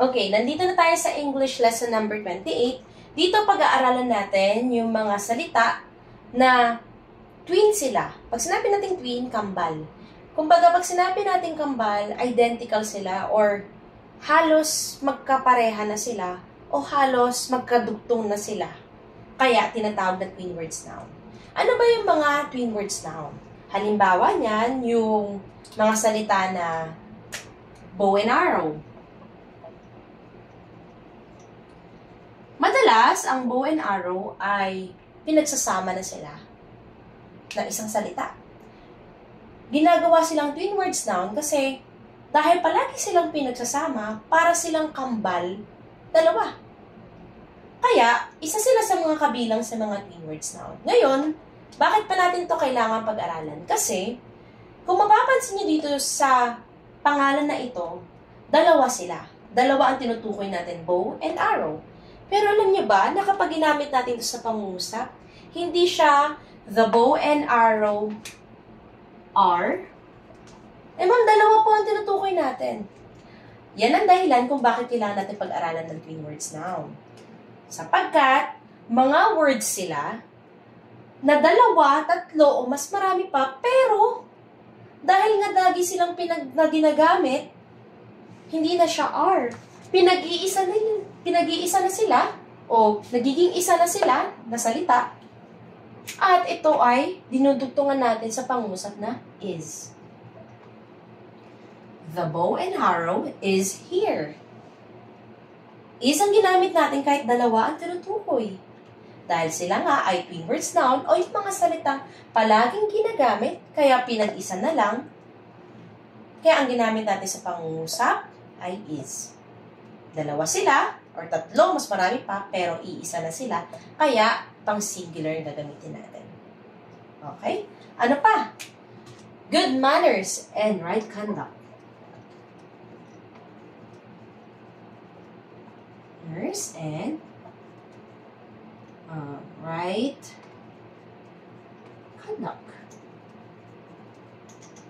Okay, nandito na tayo sa English lesson number 28. Dito pag-aaralan natin yung mga salita na twin sila. Pag sinabi natin twin, kambal. Kumbaga, pag sinabi natin kambal, identical sila or halos magkapareha na sila o halos magkadugtong na sila. Kaya tinatawag na twin words noun. Ano ba yung mga twin words noun? Halimbawa niyan, yung mga salita na bow and arrow. Madalas, ang bow and arrow ay pinagsasama na sila ng isang salita. Ginagawa silang twin words noun kasi dahil palagi silang pinagsasama, para silang kambal, dalawa. Kaya, isa sila sa mga kabilang sa mga twin words noun. Ngayon, bakit pa natin to kailangan pag-aralan? Kasi, kung mapapansin niyo dito sa pangalan na ito, dalawa sila. Dalawa ang tinutukoy natin, bow and arrow. Pero alam niyo ba na natin ito sa pangungusap, hindi siya the bow and arrow are. Eh ma'am, dalawa po ang tinutukoy natin. Yan ang dahilan kung bakit kailangan natin pag-aralan ng twin words noun. Sapagkat, mga words sila na dalawa, tatlo, o mas marami pa, pero dahil nga lagi silang pinag, na ginagamit, hindi na siya are. Pinag-iisa na yun pinag-iisa na sila o nagiging isa na sila na salita. At ito ay dinudugtungan natin sa pangusap na is. The bow and arrow is here. Is ang ginamit natin kahit dalawa ang tinutukoy. Dahil sila nga ay twin words noun o yung mga salita palaging ginagamit, kaya pinag-isa na lang. Kaya ang ginamit natin sa pangungusap ay is. Dalawa sila, or tatlo, mas marami pa, pero iisa na sila. Kaya, pang singular gagamitin natin. Okay? Ano pa? Good manners and right conduct. Manners and uh, right conduct.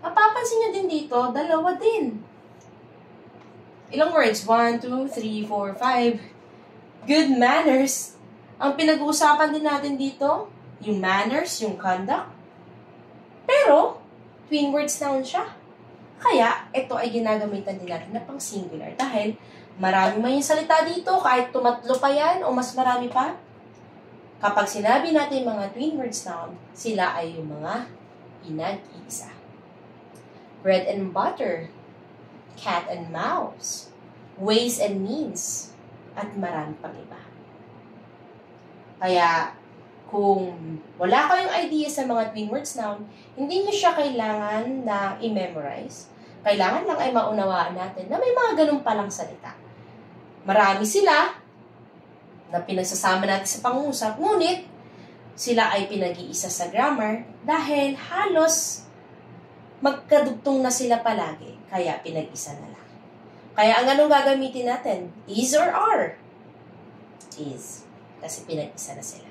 Mapapansin nyo din dito, dalawa din. Ilang words? 1, 2, 3, 4, 5. Good manners. Ang pinag-uusapan din natin dito, yung manners, yung conduct. Pero, twin words noun siya. Kaya, ito ay ginagamitan din natin na pang singular dahil marami man yung salita dito, kahit tumatlo pa yan o mas marami pa. Kapag sinabi natin mga twin words noun, sila ay yung mga pinag-iisa. Bread and butter, cat and mouse, ways and means, at marami pang iba. Kaya, kung wala kayong idea sa mga twin words noun, hindi nyo siya kailangan na i-memorize. Kailangan lang ay maunawaan natin na may mga ganun palang salita. Marami sila na pinagsasama natin sa pangusap, ngunit sila ay pinag-iisa sa grammar dahil halos magkadugtong na sila palagi, kaya pinag-isa na lang. Kaya ang anong gagamitin natin? Is or are? Is. Kasi pinag-isa na sila.